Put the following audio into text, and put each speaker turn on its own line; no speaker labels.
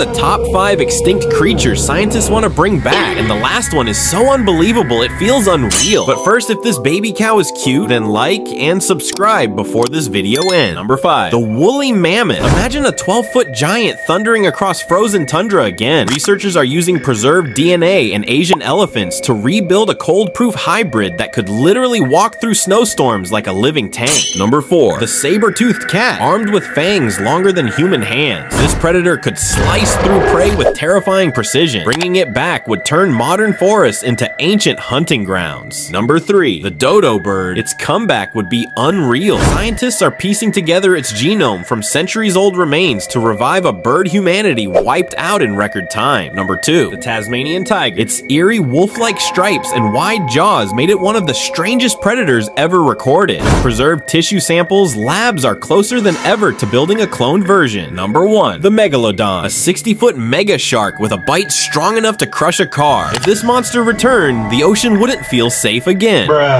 the top five extinct creatures scientists want to bring back, and the last one is so unbelievable it feels unreal. But first, if this baby cow is cute, then like and subscribe before this video ends. Number 5. The Woolly Mammoth. Imagine a 12-foot giant thundering across frozen tundra again. Researchers are using preserved DNA in Asian elephants to rebuild a cold-proof hybrid that could literally walk through snowstorms like a living tank. Number 4. The Saber-toothed cat, armed with fangs longer than human hands. This predator could slice through prey with terrifying precision. Bringing it back would turn modern forests into ancient hunting grounds. Number 3. The dodo bird. Its comeback would be unreal. Scientists are piecing together its genome from centuries-old remains to revive a bird humanity wiped out in record time. Number 2. The Tasmanian tiger. Its eerie wolf-like stripes and wide jaws made it one of the strangest predators ever recorded. Preserved tissue samples, labs are closer than ever to building a cloned version. Number 1. The Megalodon. A 60-foot mega shark with a bite strong enough to crush a car. If this monster returned, the ocean wouldn't feel safe again.
Bruh.